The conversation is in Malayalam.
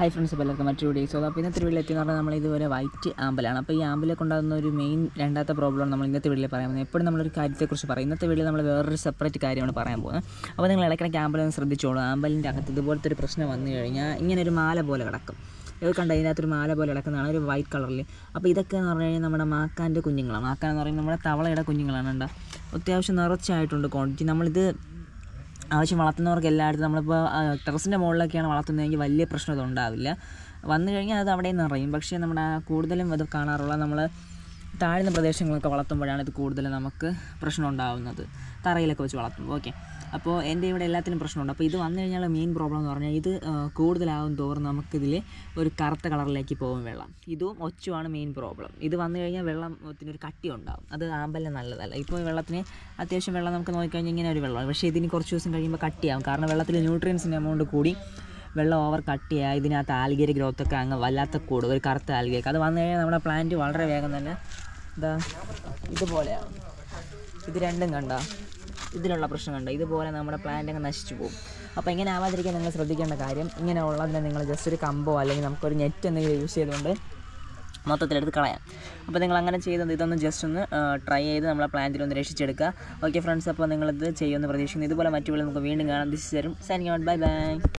ഹായ് ഫ്രണ്ട്സ് പലർക്കും മറ്റൊരു വീഡിയോ സോ അപ്പോൾ ഇന്നത്തെ വീട്ടിൽ എത്തിയെന്ന് പറഞ്ഞാൽ നമ്മൾ ഇതുപോലെ വൈറ്റ് ആമ്പലാണ്. അപ്പോൾ ഈ ആമ്പലൊക്കെ കൊണ്ടാകുന്ന ഒരു മെയിൻ രണ്ടാമത്തെ പ്രോബ്ലമാണ് നമ്മൾ ഇന്നത്തെ വീട്ടിൽ പറയാൻ പോകുന്നത്. എപ്പോഴും നമ്മളൊരു കാര്യത്തെക്കുറിച്ച് പറയും. ഇന്നത്തെ വീട്ടിൽ നമ്മൾ വേറൊരു സെപ്പറേറ്റ് കാര്യമാണ് പറയാൻ പോകുന്നത്. അപ്പോൾ നിങ്ങൾ ഇടയ്ക്കിടയ്ക്ക് ആമ്പലൊന്ന് ശ്രദ്ധിച്ചോളൂ. ആമ്പലിന്റെ അകത്ത് ഇതുപോലത്തെ ഒരു പ്രശ്നം വന്നു കഴിഞ്ഞാൽ ഇങ്ങനെ ഒരു മാല പോലെ കിടക്കും. ഇത് കണ്ട? ഇതിനകത്തൊരു മാല പോലെ കിടക്കുന്നതാണ് ഒരു വൈറ്റ് കളറിൽ അപ്പോൾ ഇതൊക്കെ എന്ന് പറഞ്ഞു കഴിഞ്ഞാൽ നമ്മുടെ മാക്കാന്റെ കുഞ്ഞുങ്ങളാണ്. മാക്കാൻ എന്ന് പറയുന്നത് നമ്മുടെ തവളയുടെ കുഞ്ഞുങ്ങളാണ് കണ്ടോ? അത്യാവശ്യം നിറച്ചായിട്ടുണ്ട് ക്വാണ്ടിറ്റി നമ്മളിത് ആവശ്യം വളർത്തുന്നവർക്ക് എല്ലായിടത്തും നമ്മളിപ്പോൾ ടെറസിന്റെ മുകളിലൊക്കെയാണ് വളർത്തുന്നതെങ്കിൽ വലിയ പ്രശ്നം ഇത് ഉണ്ടാവില്ല വന്നു കഴിഞ്ഞാൽ അത് അവിടെ നിറയും. പക്ഷേ നമ്മുടെ കൂടുതലും ഇത് കാണാറുള്ള നമ്മൾ താഴ്ന്ന പ്രദേശങ്ങളൊക്കെ വളർത്തുമ്പോഴാണ് ഇത് കൂടുതലും നമുക്ക് പ്രശ്നം ഉണ്ടാകുന്നത് തറയിലൊക്കെ വെച്ച് വളർത്തുമ്പോൾ. ഓക്കെ. അപ്പോൾ എന്റെ ഇവിടെ എല്ലാത്തിനും പ്രശ്നമുണ്ട്. അപ്പോൾ ഇത് വന്നു കഴിഞ്ഞാൽ മെയിൻ പ്രോബ്ലം എന്ന് പറഞ്ഞാൽ ഇത് കൂടുതലാകും തോറും നമുക്കിതിൽ ഒരു കറുത്ത കളറിലേക്ക് പോകും വെള്ളം. ഇതും ഒച്ചുമാണ് മെയിൻ പ്രോബ്ലം ഇത് വന്നു കഴിഞ്ഞാൽ വെള്ളത്തിന് ഒരു കട്ടി ഉണ്ടാകും അത് ആമ്പല്ല നല്ലതല്ല. ഇപ്പോൾ വെള്ളത്തിന് അത്യാവശ്യം വെള്ളം നമുക്ക് നോക്കിക്കഴിഞ്ഞാൽ ഇങ്ങനെ ഒരു വെള്ളമാണ്. പക്ഷേ ഇതിന് കുറച്ച് ദിവസം കഴിയുമ്പോൾ കട്ടിയാകും കാരണം വെള്ളത്തിൽ ന്യൂട്രിയൻസിന്റെ എമൗണ്ട് കൂടി വെള്ളം ഓവർ കട്ടിയായി. ഇതിനകത്ത് ആൽഗേരി ഗ്രോത്ത് ഒക്കെ അങ്ങ് വല്ലാത്ത കൂടും. ഒരു കറുത്ത ആൽഗേക്ക് അത് വന്നു കഴിഞ്ഞാൽ നമ്മുടെ പ്ലാന്റ് വളരെ വേഗം തന്നെ എന്താ ഇതുപോലെയാണ് ഇത് രണ്ടും കണ്ട? ഇതിലുള്ള പ്രശ്നം കണ്ട? ഇതുപോലെ നമ്മുടെ പ്ലാന്റ് അങ്ങ് നശിച്ചു പോകും. അപ്പോൾ ഇങ്ങനെ ആവാതിരിക്കാൻ നിങ്ങൾ ശ്രദ്ധിക്കേണ്ട കാര്യം ഇങ്ങനെ ഉള്ളതിനെ നിങ്ങൾ ജസ്റ്റ് ഒരു കമ്പോ അല്ലെങ്കിൽ നമുക്കൊരു നെറ്റ് എന്തെങ്കിലും യൂസ് ചെയ്തുകൊണ്ട് മൊത്തത്തിലെടുത്ത് കളയാം. അപ്പോൾ നിങ്ങൾ അങ്ങനെ ചെയ്തത് ഇതൊന്ന് ജസ്റ്റ് ഒന്ന് ട്രൈ ചെയ്ത് നമ്മളെ പ്ലാന്റിൽ ഒന്ന് രക്ഷിച്ചെടുക്കുക. ഓക്കെ ഫ്രണ്ട്സ് അപ്പോൾ നിങ്ങളിത് ചെയ്യുമെന്ന് പ്രതീക്ഷിക്കുന്നു. ഇതുപോലെ മറ്റു നമുക്ക് വീണ്ടും കാണാം. ദിസ് തരും സൈനിങ് ഔട്ട് ബൈ ബൈ